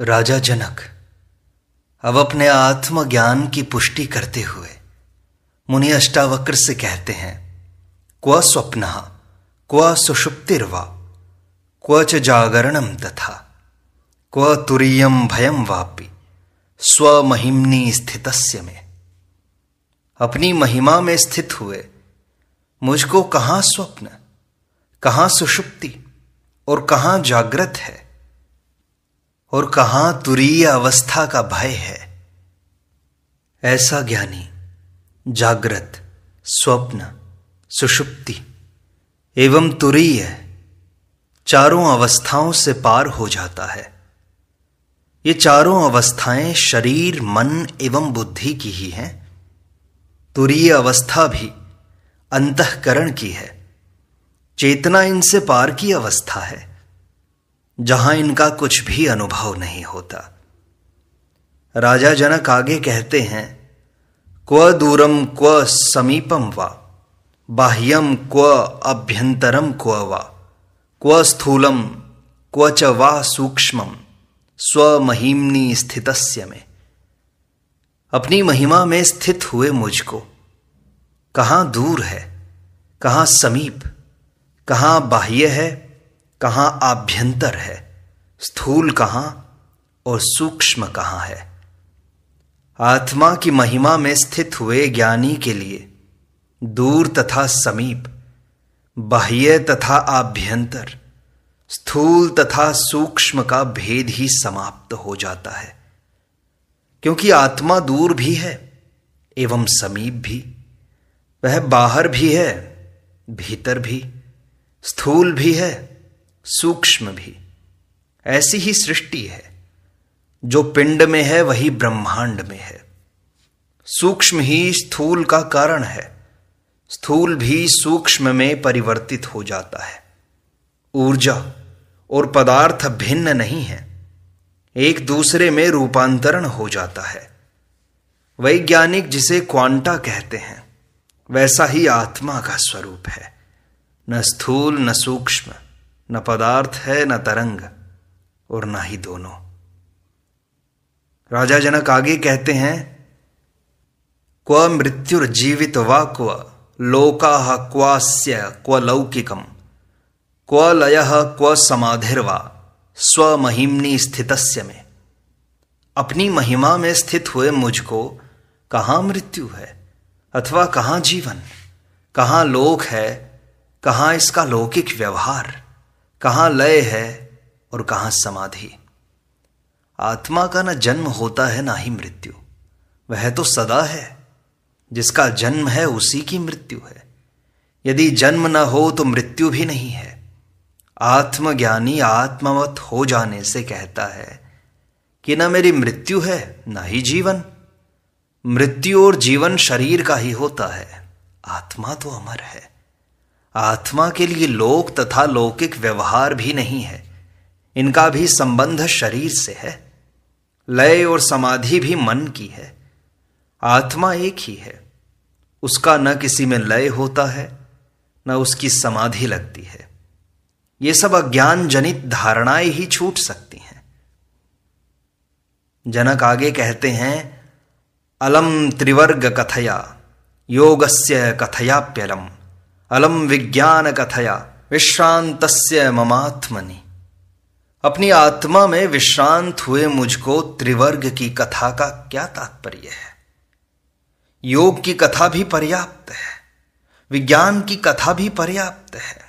राजा जनक, अब अपने आत्मज्ञान की पुष्टि करते हुए मुनि अष्टावक्र से कहते हैं, क्व स्वप्न, क्व सुषुप्तिर्वा, क्व च जागरणम तथा, क्व तुरीयम भयम वापि, स्वमहिमनी स्थित में। अपनी महिमा में स्थित हुए, मुझको कहाँ स्वप्न, कहाँ सुषुप्ति और कहाँ जागृत है? और कहाँ तुरीय अवस्था का भय है। ऐसा ज्ञानी, जागृत, स्वप्न, सुषुप्ति एवं तुरीय चारों अवस्थाओं से पार हो जाता है। ये चारों अवस्थाएँ शरीर, मन एवं बुद्धि की ही हैं। तुरीय अवस्था भी अंतकरण की है। चेतना इनसे पार की अवस्था है। जहाँ इनका कुछ भी अनुभव नहीं होता। राजा जनक आगे कहते हैं, क्व दूरम क्व समीपम वा बाह्यम क्व अभ्यंतरम क्व वा, क्व स्थूलम क्व च वा सूक्ष्मम स्वमहिमनी स्थितस्य में। अपनी महिमा में स्थित हुए मुझको, कहाँ दूर है, कहाँ समीप, कहाँ बाह्य है कहाँ आभ्यंतर है? स्थूल कहाँ और सूक्ष्म कहाँ है? आत्मा की महिमा में स्थित हुए ज्ञानी के लिए दूर तथा समीप, बाह्य तथा आभ्यंतर, स्थूल तथा सूक्ष्म का भेद ही समाप्त हो जाता है। क्योंकि आत्मा दूर भी है, एवं समीप भी, वह बाहर भी है, भीतर भी, स्थूल भी है सूक्ष्म भी। ऐसी ही सृष्टि है। जो पिंड में है, वही ब्रह्मांड में है। सूक्ष्म ही स्थूल का कारण है। स्थूल भी सूक्ष्म में परिवर्तित हो जाता है। ऊर्जा और पदार्थ भिन्न नहीं है। एक दूसरे में रूपांतरण हो जाता है। वैज्ञानिक जिसे क्वांटा कहते हैं, वैसा ही आत्मा का स्वरूप है। न स्थूल, न सूक्ष्म। न पदार्थ है, न तरंग, और न ही दोनों। राजा जनक आगे कहते हैं, क्व मृत्युर्जीवित व क्व लोका क्वास्य क्व लौकिकम, क्व लय क्व समाधिर्वा स्वमहिमनी स्थितस्य में। अपनी महिमा में स्थित हुए मुझको कहाँ मृत्यु है, अथवा कहाँ जीवन, कहाँ लोक है, कहाँ इसका लौकिक व्यवहार? कहाँ लय है और कहाँ समाधि। आत्मा का न जन्म होता है, ना ही मृत्यु। वह तो सदा है। जिसका जन्म है, उसी की मृत्यु है। यदि जन्म न हो तो मृत्यु भी नहीं है। आत्मज्ञानी आत्मवत हो जाने से कहता है कि न मेरी मृत्यु है, न ही जीवन। मृत्यु और जीवन शरीर का ही होता है। आत्मा तो अमर है। आत्मा के लिए लोक तथा लौकिक व्यवहार भी नहीं है। इनका भी संबंध शरीर से है। लय और समाधि भी मन की है। आत्मा एक ही है। उसका न किसी में लय होता है, न उसकी समाधि लगती है। ये सब अज्ञान जनित धारणाएँ ही छूट सकती हैं। जनक आगे कहते हैं, अलम त्रिवर्ग कथया, योगस्य कथयाप्यलम। अलम विज्ञान कथया विश्रांत ममात्मनि। अपनी आत्मा में विश्रांत हुए मुझको त्रिवर्ग की कथा का क्या तात्पर्य है? योग की कथा भी पर्याप्त है, विज्ञान की कथा भी पर्याप्त है।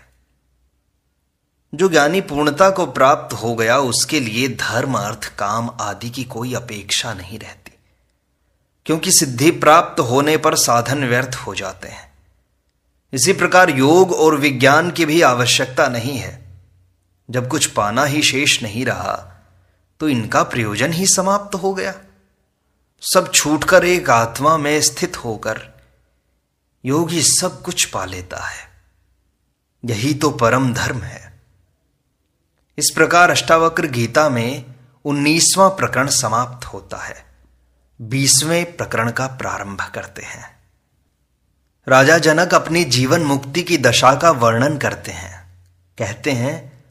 जो ज्ञानी पूर्णता को प्राप्त हो गया, उसके लिए धर्म, अर्थ, काम आदि की कोई अपेक्षा नहीं रहती, क्योंकि सिद्धि प्राप्त होने पर साधन व्यर्थ हो जाते हैं। इसी प्रकार योग और विज्ञान की भी आवश्यकता नहीं है। जब कुछ पाना ही शेष नहीं रहा तो इनका प्रयोजन ही समाप्त हो गया। सब छूटकर एक आत्मा में स्थित होकर योगी सब कुछ पा लेता है। यही तो परम धर्म है। इस प्रकार अष्टावक्र गीता में उन्नीसवां प्रकरण समाप्त होता है। बीसवें प्रकरण का प्रारंभ करते हैं। राजा जनक अपनी जीवन मुक्ति की दशा का वर्णन करते हैं। कहते हैं,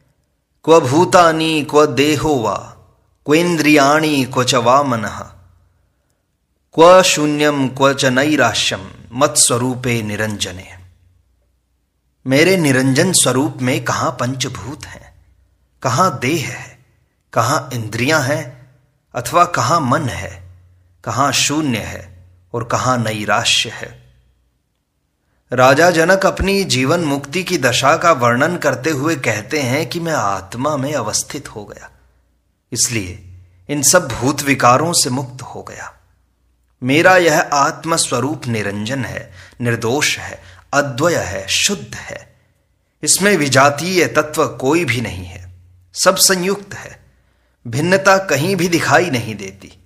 क्व भूतानी क्व देहो वा क्वेन्द्रियाणी क्व च वा मन, क्व शून्यम क्व च नैराश्यम मत स्वरूपे निरंजने। मेरे निरंजन स्वरूप में कहाँ पंचभूत हैं? कहाँ देह है? कहाँ इंद्रियाँ हैं? अथवा कहाँ मन है? कहाँ शून्य है? और कहाँ नैराश्य है? राजा जनक अपनी जीवन मुक्ति की दशा का वर्णन करते हुए कहते हैं कि मैं आत्मा में अवस्थित हो गया। इसलिए इन सब भूत विकारों से मुक्त हो गया। मेरा यह आत्म स्वरूप निरंजन है, निर्दोष है, अद्वय है, शुद्ध है। इसमें विजातीय तत्व कोई भी नहीं है। सब संयुक्त है। भिन्नता कहीं भी दिखाई नहीं देती।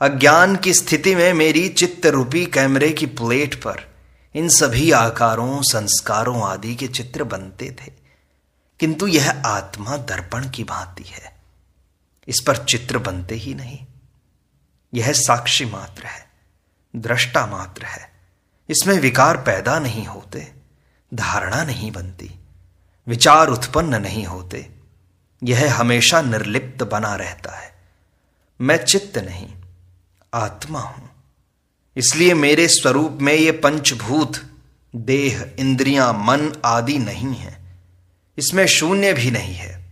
अज्ञान की स्थिति में मेरी चित्त रूपी कैमरे की प्लेट पर इन सभी आकारों, संस्कारों आदि के चित्र बनते थे। किंतु यह आत्मा दर्पण की भांति है। इस पर चित्र बनते ही नहीं। यह साक्षी मात्र है, दृष्टा मात्र है। इसमें विकार पैदा नहीं होते, धारणा नहीं बनती, विचार उत्पन्न नहीं होते। यह हमेशा निर्लिप्त बना रहता है। मैं चित्त नहीं, आत्मा हूँ। इसलिए मेरे स्वरूप में ये पंचभूत, देह, इंद्रियाँ, मन आदि नहीं है। इसमें शून्य भी नहीं है,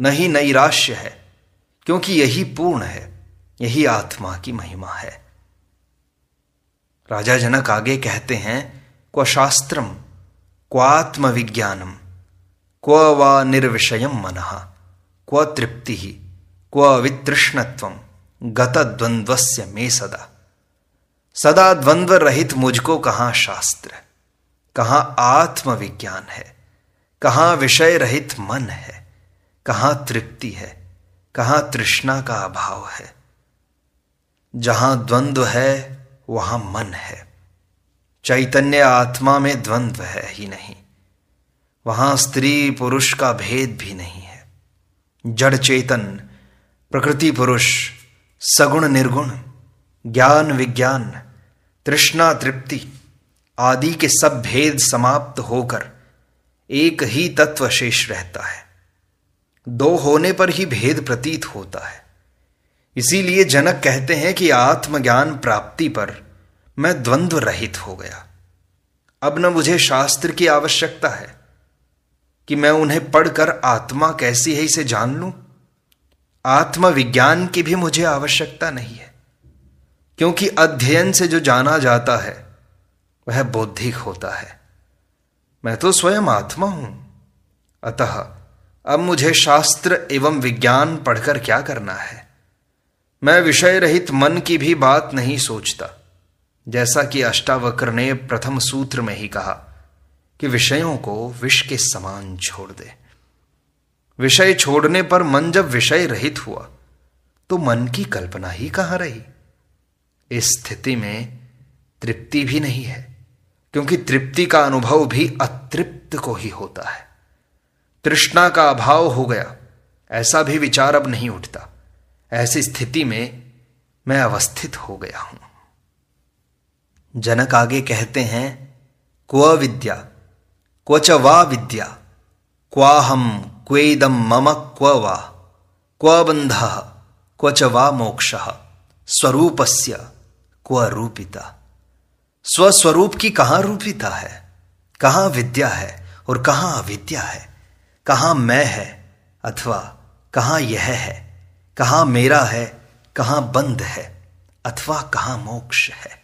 न ही नैराश्य है, क्योंकि यही पूर्ण है, यही आत्मा की महिमा है। राजा जनक आगे कहते हैं, क्व शास्त्रम क्वात्म विज्ञानम क्व व निर्विषयम मन, क्व तृप्ति, क्व वितृष्णत्व गतद्वंद्वस्य में सदा। सदा द्वंद्व रहित मुझको कहाँ शास्त्र? कहाँ आत्मविज्ञान है? कहाँ विषय रहित मन है? कहाँ तृप्ति है? कहाँ तृष्णा का अभाव है? जहाँ द्वंद्व है, वहाँ मन है। चैतन्य आत्मा में द्वंद्व है ही नहीं। वहाँ स्त्री पुरुष का भेद भी नहीं है। जड़ चेतन, प्रकृति पुरुष, सगुण निर्गुण, ज्ञान विज्ञान तृष्णा तृप्ति आदि के सब भेद समाप्त होकर एक ही तत्व शेष रहता है। दो होने पर ही भेद प्रतीत होता है। इसीलिए जनक कहते हैं कि आत्मज्ञान प्राप्ति पर मैं द्वंद्व रहित हो गया। अब न मुझे शास्त्र की आवश्यकता है कि मैं उन्हें पढ़कर आत्मा कैसी है इसे जान लूँ। आत्मविज्ञान की भी मुझे आवश्यकता नहीं है। क्योंकि अध्ययन से जो जाना जाता है, वह बौद्धिक होता है। मैं तो स्वयं आत्मा हूँ। अतः अब मुझे शास्त्र एवं विज्ञान पढ़कर क्या करना है? मैं विषय रहित मन की भी बात नहीं सोचता। जैसा कि अष्टावक्र ने प्रथम सूत्र में ही कहा कि विषयों को विष के समान छोड़ दे। विषय छोड़ने पर मन जब विषय रहित हुआ तो मन की कल्पना ही कहाँ रही? इस स्थिति में तृप्ति भी नहीं है, क्योंकि तृप्ति का अनुभव भी अतृप्त को ही होता है। तृष्णा का अभाव हो गया, ऐसा भी विचार अब नहीं उठता। ऐसी स्थिति में मैं अवस्थित हो गया हूँ। जनक आगे कहते हैं, क्व विद्या, क्व च वा विद्या क्वाहम क्वेदम मम क्व वा, क्व बंध क्व च वा मोक्ष, स्वरूपस्य क्व रूपिता। स्वस्वरूप की कहाँ रूपिता है? कहाँ विद्या है और कहाँ अविद्या है? कहाँ मैं है अथवा कहाँ यह है? कहाँ मेरा है, कहाँ बंध है अथवा कहाँ मोक्ष है?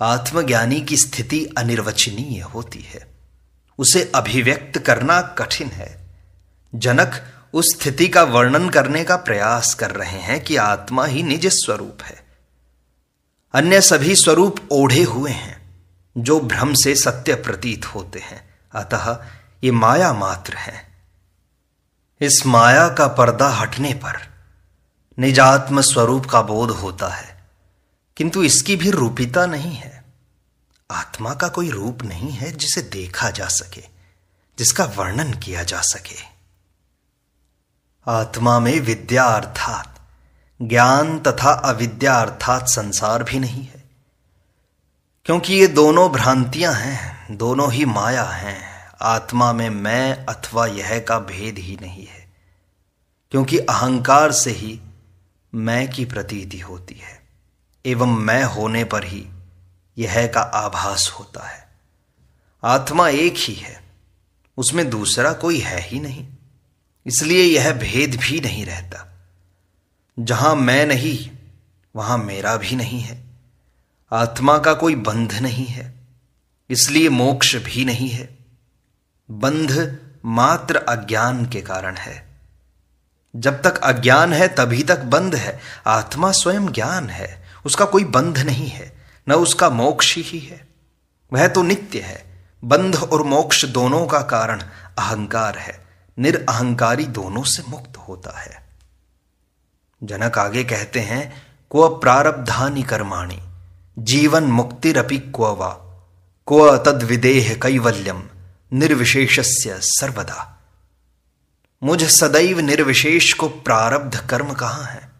आत्मज्ञानी की स्थिति अनिर्वचनीय होती है। उसे अभिव्यक्त करना कठिन है। जनक उस स्थिति का वर्णन करने का प्रयास कर रहे हैं कि आत्मा ही निज स्वरूप है। अन्य सभी स्वरूप ओढ़े हुए हैं, जो भ्रम से सत्य प्रतीत होते हैं। अतः ये माया मात्र है। इस माया का पर्दा हटने पर निजात्म स्वरूप का बोध होता है, किंतु इसकी भी रूपिता नहीं है। आत्मा का कोई रूप नहीं है जिसे देखा जा सके, जिसका वर्णन किया जा सके। आत्मा में विद्या अर्थात ज्ञान तथा अविद्या अर्थात संसार भी नहीं है। क्योंकि ये दोनों भ्रांतियाँ हैं, दोनों ही माया हैं। आत्मा में मैं अथवा यह का भेद ही नहीं है। क्योंकि अहंकार से ही मैं की प्रतीति होती है, एवं मैं होने पर ही यह का आभास होता है। आत्मा एक ही है, उसमें दूसरा कोई है ही नहीं, इसलिए यह भेद भी नहीं रहता। जहाँ मैं नहीं, वहाँ मेरा भी नहीं है। आत्मा का कोई बंध नहीं है, इसलिए मोक्ष भी नहीं है। बंध मात्र अज्ञान के कारण है। जब तक अज्ञान है, तभी तक बंध है। आत्मा स्वयं ज्ञान है, उसका कोई बंध नहीं है, न उसका मोक्ष ही है। वह तो नित्य है। बंध और मोक्ष दोनों का कारण अहंकार है। निरअहंकारी दोनों से मुक्त होता है। जनक आगे कहते हैं, क्व प्रारब्धानी कर्माणी, जीवन मुक्तिरपि क्व वा, क्व तद विदेह कैवल्यम, निर्विशेषस्य सर्वदा। मुझ सदैव निर्विशेष को प्रारब्ध कर्म कहाँ है?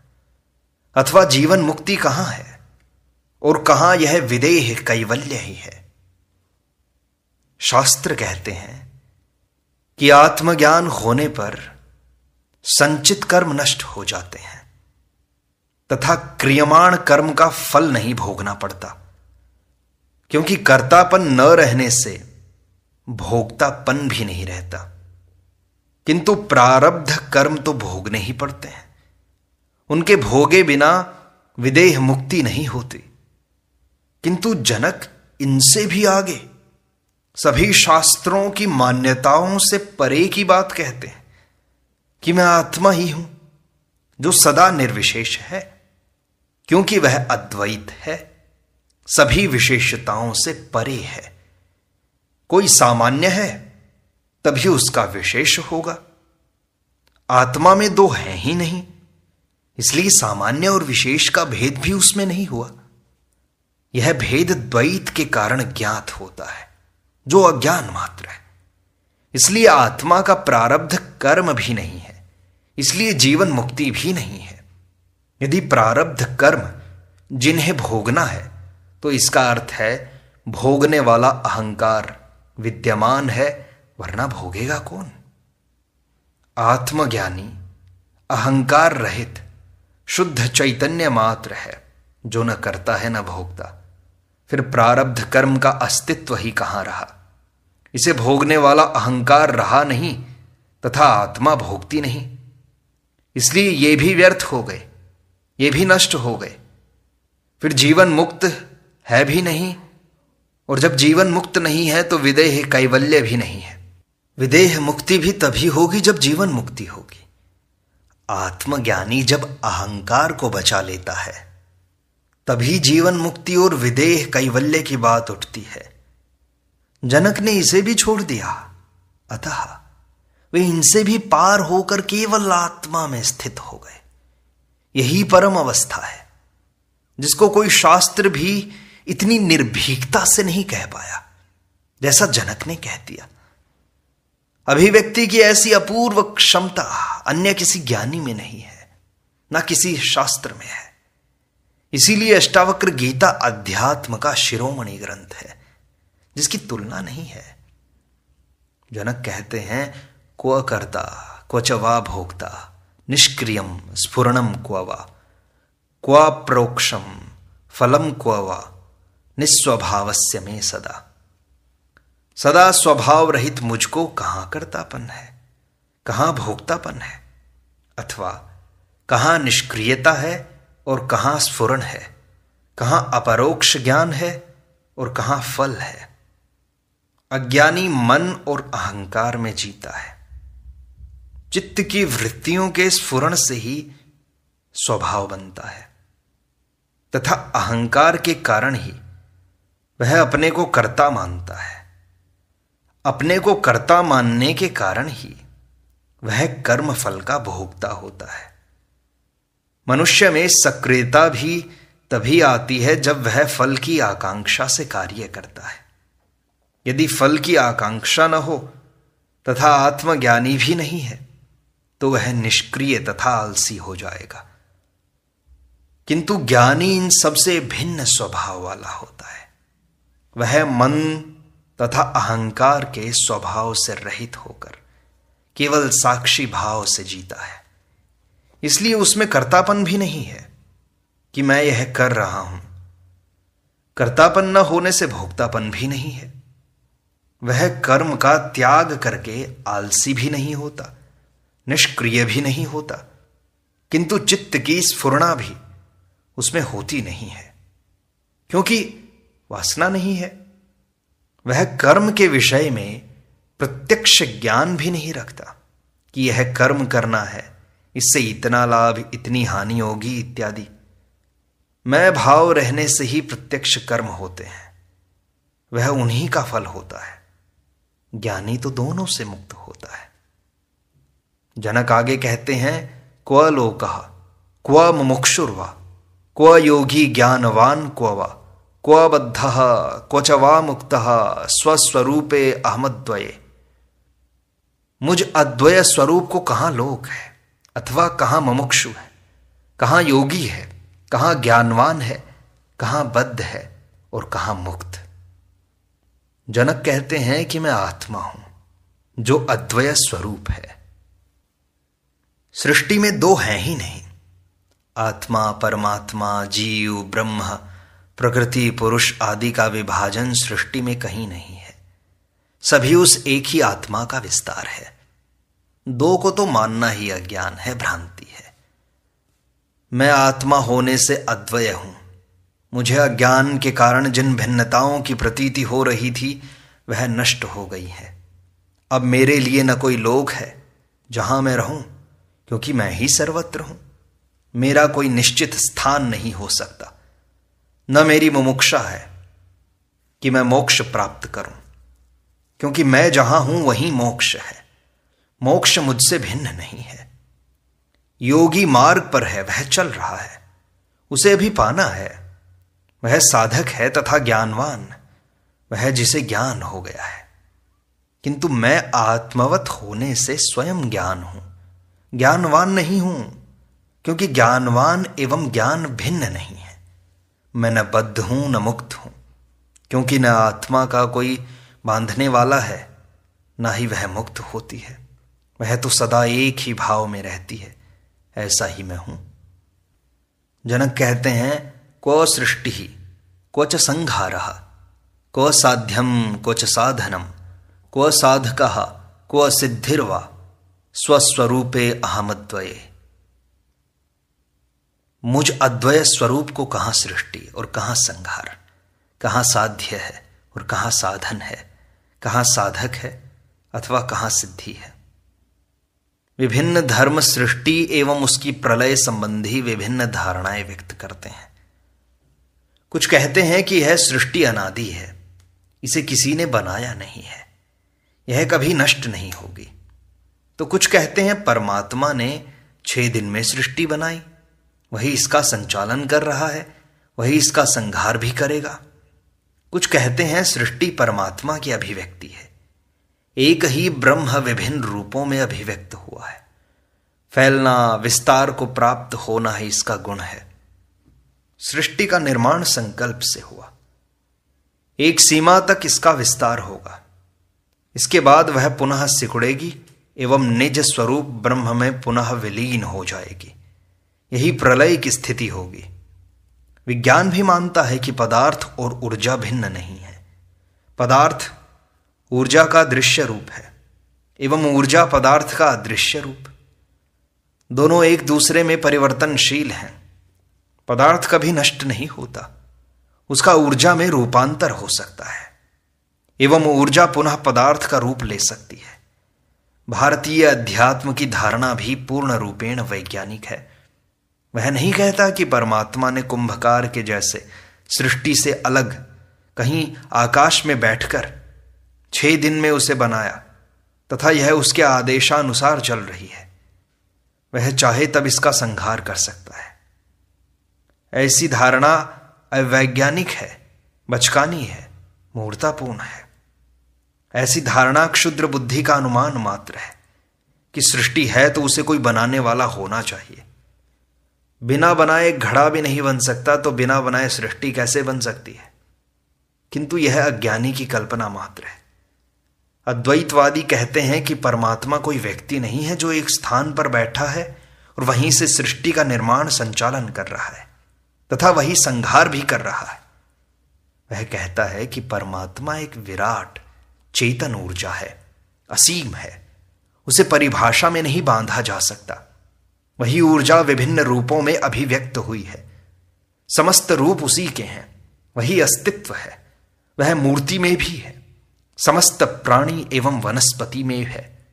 अथवा जीवन मुक्ति कहाँ है? और कहाँ यह विदेह कैवल्य ही है? शास्त्र कहते हैं कि आत्मज्ञान होने पर संचित कर्म नष्ट हो जाते हैं। तथा क्रियमाण कर्म का फल नहीं भोगना पड़ता। क्योंकि कर्तापन न रहने से भोगतापन भी नहीं रहता। किंतु प्रारब्ध कर्म तो भोगने ही पड़ते हैं। उनके भोगे बिना विदेह मुक्ति नहीं होती। किंतु जनक इनसे भी आगे। सभी शास्त्रों की मान्यताओं से परे की बात कहते हैं कि मैं आत्मा ही हूँ, जो सदा निर्विशेष है। क्योंकि वह अद्वैत है, सभी विशेषताओं से परे है। कोई सामान्य है, तभी उसका विशेष होगा। आत्मा में दो है ही नहीं, इसलिए सामान्य और विशेष का भेद भी उसमें नहीं हुआ। यह भेद द्वैत के कारण ज्ञात होता है, जो अज्ञान मात्र है। इसलिए आत्मा का प्रारब्ध कर्म भी नहीं है, इसलिए जीवन मुक्ति भी नहीं है। यदि प्रारब्ध कर्म जिन्हें भोगना है तो इसका अर्थ है, भोगने वाला अहंकार विद्यमान है, वरना भोगेगा कौन? आत्मज्ञानी, अहंकार रहित, शुद्ध चैतन्य मात्र है, जो न करता है, न भोगता। फिर प्रारब्ध कर्म का अस्तित्व ही कहाँ रहा? इसे भोगने वाला अहंकार रहा नहीं, तथा आत्मा भोगती नहीं। इसलिए ये भी व्यर्थ हो गए। ये भी नष्ट हो गए। फिर जीवन मुक्त है भी नहीं, और जब जीवन मुक्त नहीं है तो विदेह कैवल्य भी नहीं है। विदेह मुक्ति भी तभी होगी जब जीवन मुक्ति होगी। आत्मज्ञानी जब अहंकार को बचा लेता है, तभी जीवन मुक्ति और विदेह कैवल्य की बात उठती है। जनक ने इसे भी छोड़ दिया। अतः वे इनसे भी पार होकर केवल आत्मा में स्थित हो गए। यही परम अवस्था है, जिसको कोई शास्त्र भी इतनी निर्भीकता से नहीं कह पाया, जैसा जनक ने कह दिया। अभिव्यक्ति की ऐसी अपूर्व क्षमता अन्य किसी ज्ञानी में नहीं है, ना किसी शास्त्र में है। इसीलिए अष्टावक्र गीता अध्यात्म का शिरोमणि ग्रंथ है, जिसकी तुलना नहीं है। जनक कहते हैं, क्व करता क्वचवा भोक्ता निष्क्रियम स्फुरणम क्ववा क्वा प्रोक्षम फलम क्ववा निस्वभावस्य में सदा। सदा स्वभाव रहित मुझको कहाँ करतापन है? कहाँ भोक्तापन है? अथवा कहाँ निष्क्रियता है और कहाँ स्फुरण है? कहाँ अपरोक्ष ज्ञान है और कहाँ फल है? अज्ञानी मन और अहंकार में जीता है। चित्त की वृत्तियों के स्फुरण से ही स्वभाव बनता है। तथा अहंकार के कारण ही वह अपने को कर्ता मानता है। अपने को कर्ता मानने के कारण ही वह कर्म फल का भोगता होता है। मनुष्य में सक्रियता भी तभी आती है जब वह फल की आकांक्षा से कार्य करता है। यदि फल की आकांक्षा न हो तथा आत्मज्ञानी भी नहीं है तो वह निष्क्रिय तथा आलसी हो जाएगा। किंतु ज्ञानी इन सबसे भिन्न स्वभाव वाला होता है। वह मन तथा अहंकार के स्वभाव से रहित होकर केवल साक्षी भाव से जीता है। इसलिए उसमें कर्तापन भी नहीं है कि मैं यह कर रहा हूँ। कर्तापन न होने से भोक्तापन भी नहीं है। वह कर्म का त्याग करके आलसी भी नहीं होता। निष्क्रिय भी नहीं होता। किंतु चित्त की स्फुरना भी उसमें होती नहीं है। क्योंकि वासना नहीं है। वह कर्म के विषय में प्रत्यक्ष ज्ञान भी नहीं रखता कि यह कर्म करना है, इससे इतना लाभ, इतनी हानि होगी, इत्यादि। मैं भाव रहने से ही प्रत्यक्ष कर्म होते हैं। वह उन्हीं का फल होता है। ज्ञानी तो दोनों से मुक्त होता है। जनक आगे कहते हैं, क्व लोक, क्व मुमुक्षुर्वा, क्व योगी ज्ञानवान क्व वा, क्व बद्ध, क्व च वा मुक्त, स्वस्वरूपे अहमद्वये। मुझ अद्वय स्वरूप को कहाँ लोक है, अथवा कहाँ मुमुक्षु है, कहाँ योगी है, कहाँ ज्ञानवान है, कहाँ बद्ध है और कहाँ मुक्त? जनक कहते हैं कि मैं आत्मा हूँ, जो अद्वय स्वरूप है। सृष्टि में दो हैं ही नहीं। आत्मा, परमात्मा, जीव, ब्रह्म, प्रकृति, पुरुष आदि का विभाजन सृष्टि में कहीं नहीं है। सभी उस एक ही आत्मा का विस्तार है। दो को तो मानना ही अज्ञान है, भ्रांति है। मैं आत्मा होने से अद्वय हूँ। मुझे अज्ञान के कारण जिन भिन्नताओं की प्रतीति हो रही थी, वह नष्ट हो गई है। अब मेरे लिए न कोई लोक है, जहाँ मैं रहूँ क्योंकि मैं ही सर्वत्र हूँ। मेरा कोई निश्चित स्थान नहीं हो सकता। न मेरी मुमुक्षा है कि मैं मोक्ष प्राप्त करूँ। क्योंकि मैं जहाँ हूँ, वहीं मोक्ष है। मोक्ष मुझसे भिन्न नहीं है। योगी मार्ग पर है, वह चल रहा है। उसे भी पाना है। वह साधक है तथा ज्ञानवान। वह जिसे ज्ञान हो गया है। किंतु मैं आत्मवत होने से स्वयं ज्ञान हूँ। ज्ञानवान नहीं हूँ, क्योंकि ज्ञानवान एवं ज्ञान भिन्न नहीं है। मैं न बद्ध हूँ, न मुक्त हूँ, क्योंकि न आत्मा का कोई बांधने वाला है, ना ही वह मुक्त होती है। वह तो सदा एक ही भाव में रहती है, ऐसा ही मैं हूँ। जनक कहते हैं, क्व सृष्टि ही क्वच संहार क्व साध्यम क्वच साधनम क्व साधक, क्व सिद्धिर्वा। स्वस्वरूपे अहमद्वये। मुझ अद्वय स्वरूप को कहाँ सृष्टि और कहाँ संहार? कहाँ साध्य है और कहाँ साधन है? कहाँ साधक है अथवा कहाँ सिद्धि है? विभिन्न धर्म सृष्टि एवं उसकी प्रलय संबंधी विभिन्न धारणाएँ व्यक्त करते हैं। कुछ कहते हैं कि यह सृष्टि अनादि है। इसे किसी ने बनाया नहीं है। यह कभी नष्ट नहीं होगी। तो कुछ कहते हैं परमात्मा ने छह दिन में सृष्टि बनाई। वही इसका संचालन कर रहा है, वही इसका संहार भी करेगा। कुछ कहते हैं सृष्टि परमात्मा की अभिव्यक्ति है। एक ही ब्रह्म विभिन्न रूपों में अभिव्यक्त हुआ है। फैलना, विस्तार को प्राप्त होना ही इसका गुण है। सृष्टि का निर्माण संकल्प से हुआ। एक सीमा तक इसका विस्तार होगा। इसके बाद वह पुनः सिकुड़ेगी। एवं निज स्वरूप ब्रह्म में पुनः विलीन हो जाएगी। यही प्रलय की स्थिति होगी। विज्ञान भी मानता है कि पदार्थ और ऊर्जा भिन्न नहीं है। पदार्थ ऊर्जा का दृश्य रूप है, एवं ऊर्जा पदार्थ का अदृश्य रूप। दोनों एक दूसरे में परिवर्तनशील हैं। पदार्थ कभी नष्ट नहीं होता। उसका ऊर्जा में रूपांतर हो सकता है, एवं ऊर्जा पुनः पदार्थ का रूप ले सकती है। भारतीय अध्यात्म की धारणा भी पूर्ण रूपेण वैज्ञानिक है। वह नहीं कहता कि परमात्मा ने कुंभकार के जैसे सृष्टि से अलग कहीं आकाश में बैठकर छह दिन में उसे बनाया तथा यह उसके आदेशानुसार चल रही है। वह चाहे तब इसका संहार कर सकता है। ऐसी धारणा अवैज्ञानिक है, बचकानी है, मूर्तापूर्ण है। ऐसी धारणा क्षुद्र बुद्धि का अनुमान मात्र है कि सृष्टि है तो उसे कोई बनाने वाला होना चाहिए। बिना बनाए घड़ा भी नहीं बन सकता तो बिना बनाए सृष्टि कैसे बन सकती है? किंतु यह अज्ञानी की कल्पना मात्र है। अद्वैतवादी कहते हैं कि परमात्मा कोई व्यक्ति नहीं है जो एक स्थान पर बैठा है और वहीं से सृष्टि का निर्माण संचालन कर रहा है, तथा वही संहार भी कर रहा है। वह कहता है कि परमात्मा एक विराट चेतन ऊर्जा है, असीम है। उसे परिभाषा में नहीं बांधा जा सकता। वही ऊर्जा विभिन्न रूपों में अभिव्यक्त हुई है। समस्त रूप उसी के हैं, वही अस्तित्व है, वह मूर्ति में भी है, समस्त प्राणी एवं वनस्पति में है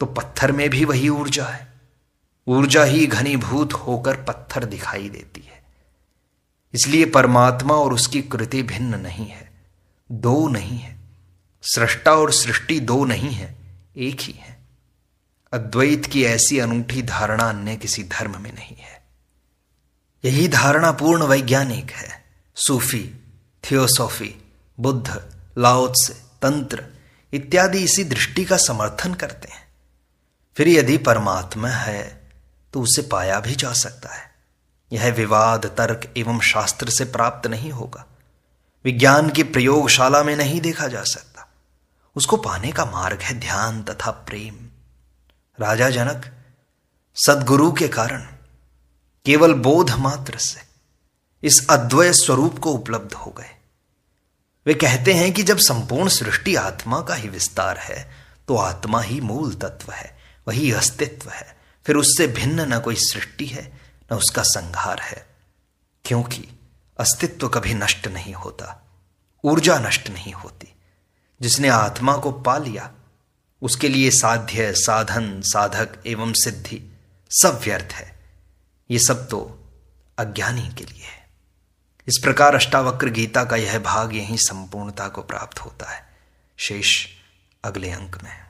तो पत्थर में भी वही ऊर्जा है। ऊर्जा ही घनीभूत होकर पत्थर दिखाई देती है। इसलिए परमात्मा और उसकी कृति भिन्न नहीं है, दो नहीं है। सृष्टा और सृष्टि दो नहीं है, एक ही है। अद्वैत की ऐसी अनूठी धारणा अन्य किसी धर्म में नहीं है। यही धारणा पूर्ण वैज्ञानिक है। सूफी, थियोसॉफी, बुद्ध, लाओत्स, तंत्र इत्यादि इसी दृष्टि का समर्थन करते हैं। फिर यदि परमात्मा है तो उसे पाया भी जा सकता है। यह विवाद, तर्क एवं शास्त्र से प्राप्त नहीं होगा। विज्ञान की प्रयोगशाला में नहीं देखा जा सकता। उसको पाने का मार्ग है ध्यान तथा प्रेम। राजा जनक, सदगुरु के कारण, केवल बोध मात्र से, इस अद्वय स्वरूप को उपलब्ध हो गए। वे कहते हैं कि जब संपूर्ण सृष्टि आत्मा का ही विस्तार है तो आत्मा ही मूल तत्व है, वही अस्तित्व है। फिर उससे भिन्न न कोई सृष्टि है, न उसका संहार है। क्योंकि अस्तित्व कभी नष्ट नहीं होता, ऊर्जा नष्ट नहीं होती। जिसने आत्मा को पा लिया, उसके लिए साध्य, साधन, साधक एवं सिद्धि सब व्यर्थ है। ये सब तो अज्ञानी के लिए है। इस प्रकार अष्टावक्र गीता का यह भाग यही संपूर्णता को प्राप्त होता है। शेष अगले अंक में।